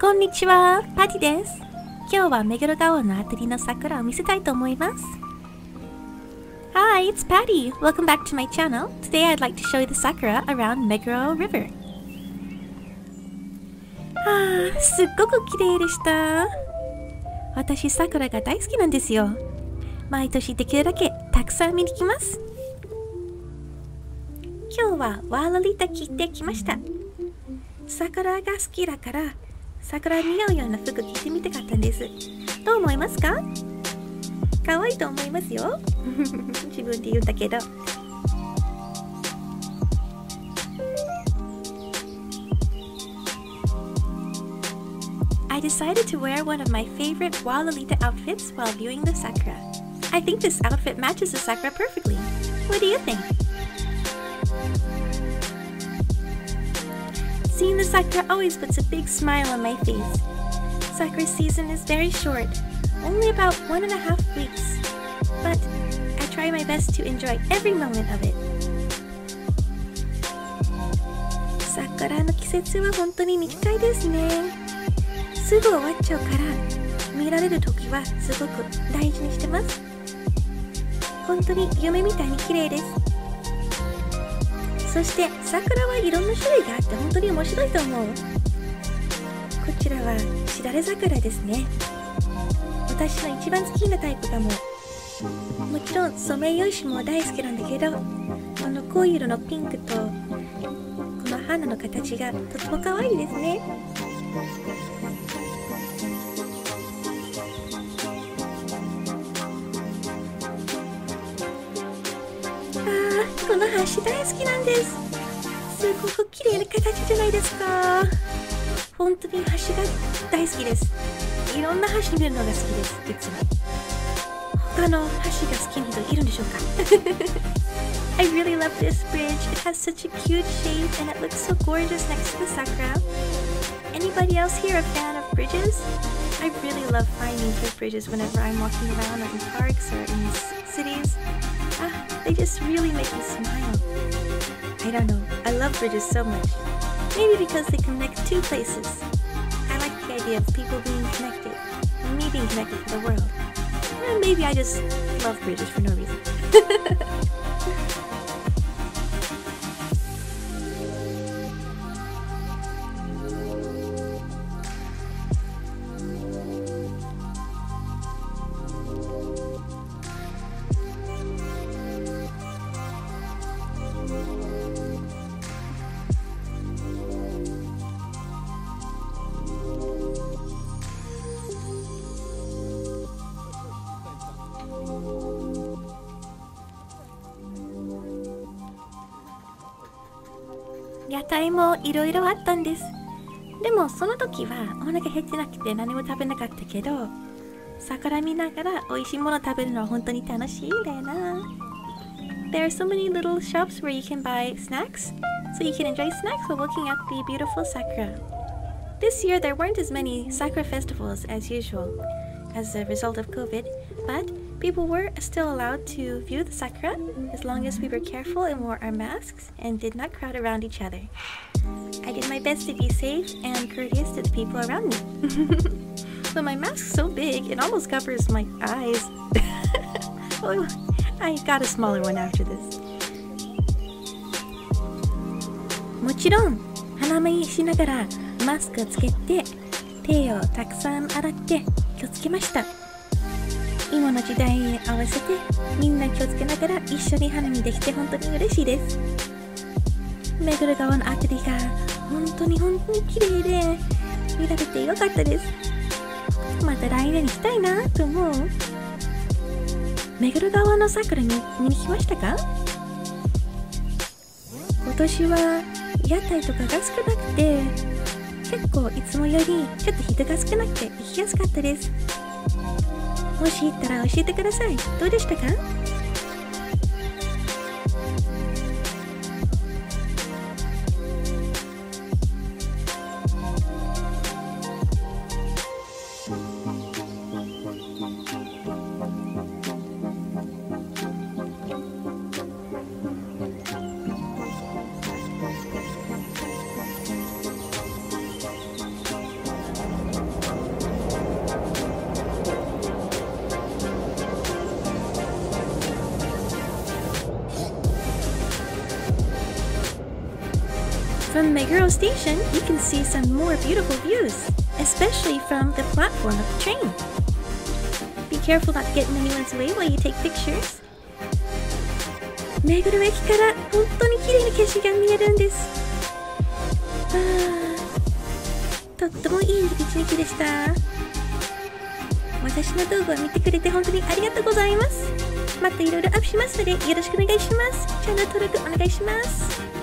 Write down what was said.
こんにちは、パティです。今日は目黒川のあたりの桜を見せたいと思います。Hi, it's Patty. Welcome back to my channel. Today I'd like to show you the sakura around Meguro River. あー、すっごく綺麗でした。私、桜が大好きなんですよ。毎年できるだけたくさん見に来ます。今日はワーラリタ着てきました。桜が好きだから桜似合うような服着てみたかったんですどう思いますか可愛いと思いますよ自分で言うんだけど I decided to wear one of my favorite Walalita outfits while viewing the sakura. I think this outfit matches the sakura perfectly. What do you think? sakura always puts a big smile on my face. Sakura season is very short, only about one and a half weeks, but I try my best to enjoy every moment of it. 桜の季節は本当に短いですね。すぐ終わっちゃうから、見られる時はすごく大事にしてます。本当に夢みたいに綺麗です。 そして桜はいろんな種類があって本当に面白いと思う。こちらはしだれ桜ですね。私の一番好きなタイプかも。もちろんソメイヨシノも大好きなんだけどこの濃い色のピンクとこの花の形がとても可愛いですね。ーこの橋大好きなんですすごく綺麗な形じゃないですか本当に橋が大好きですいろんな橋見るのが好きですいつも他の橋が好きな人いるんでしょうか I really love this bridge. It has such a cute shape and it looks so gorgeous next to the sakura. Anybody else here a fan of bridges? I really love finding good bridges whenever I'm walking around or in parks or in c- cities. They just really make me smile. I don't know. I love bridges so much. Maybe because they connect two places. I like the idea of people being connected, and me being connected to the world. And maybe I just love bridges for no reason. 屋台もいろいろあったんですでもその時はお腹減ってなくて何も食べなかったけど桜見ながら美味しいもの食べるのは本当に楽しいんだよな There are so many little shops where you can buy snacks so you can enjoy snacks while looking at the beautiful sakura This year there weren't as many sakura festivals as usual as a result of COVID but people were still allowed to view the sakura as long as we were careful and wore our masks and did not crowd around each other. I did my best to be safe and courteous to the people around me. but my mask's so big, it almost covers my eyes. Oh, I got a smaller one after this. もちろん鼻目しながらマスクつけて手をたくさん洗って 気をつけました。今の時代に合わせてみんな気をつけながら一緒に花見できて本当に嬉しいです。目黒川のあたりが本当に本当に綺麗で見られてよかったです。また来年行きたいなと思う。目黒川の桜に見に来ましたか？今年は屋台とかが少なくて結構いつもよりちょっと人が少なくて行きやすかったです。もし行ったら教えてください。どうでしたか？From Meguro Station, you can see some more beautiful views, especially from the platform of the train. Be careful not to get in anyone's way while you take pictures. 目黒駅から本当に綺麗な景色が見えるんです。あとってもいい一日でした。私の動画を見てくれて本当にありがとうございます。またいろいろアップしますのでよろしくお願いします。チャンネル登録お願いします。